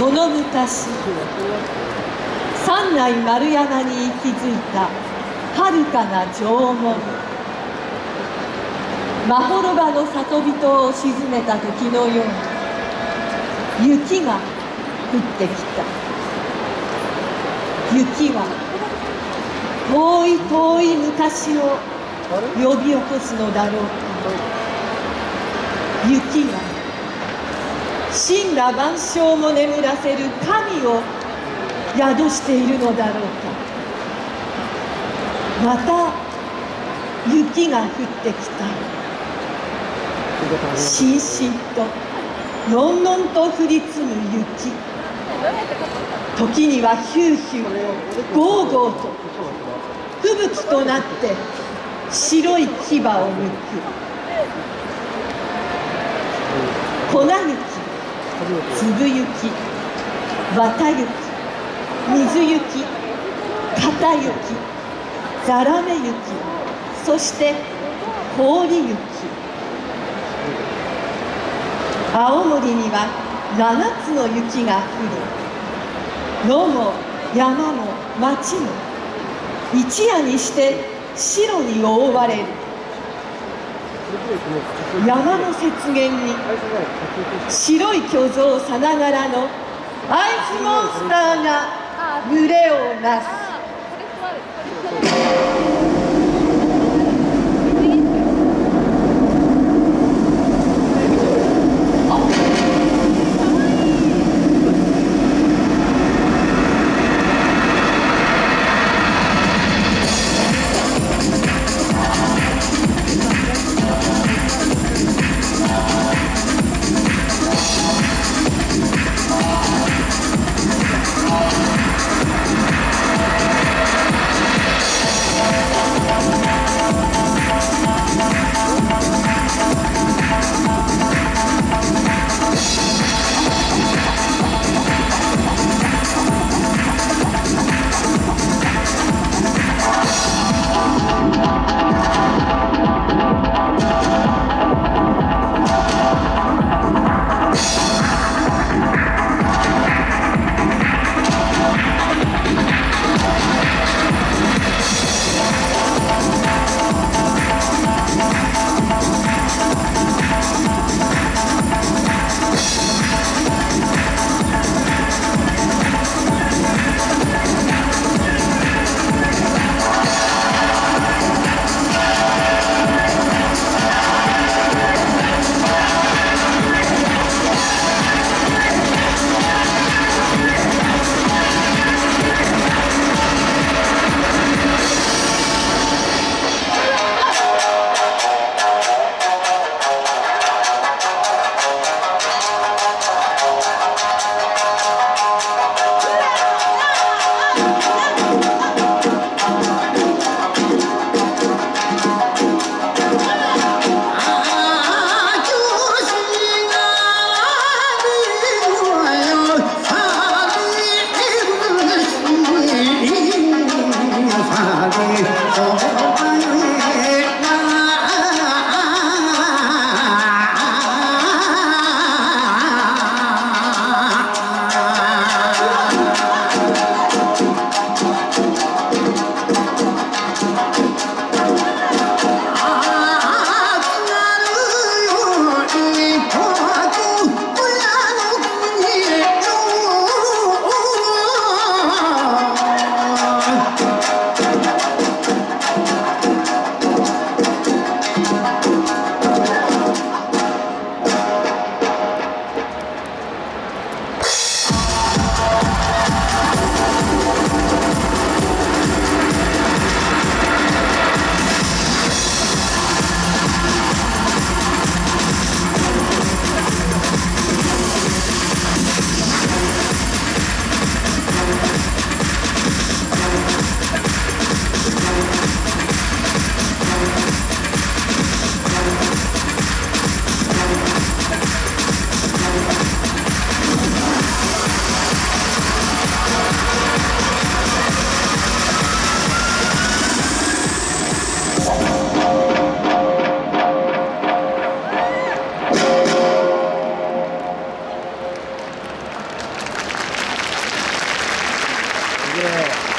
その昔三内丸山に息づいた遥かな縄文まほろばの里人を沈めた時のように雪が降ってきた。雪は遠い遠い昔を呼び起こすのだろうか。雪が神羅万象も眠らせる神を宿しているのだろうか。また雪が降ってきた。しんしんとのんのんと降り積む雪。時にはヒューヒューゴーゴーと吹雪となって白い牙をむく。粉雪。粒雪綿雪水雪片雪ざらめ雪そして氷雪青森には7つの雪が降り野も山も町も一夜にして白に覆われる。山の雪原に白い巨像さながらのアイスモンスターが群れをなす。ます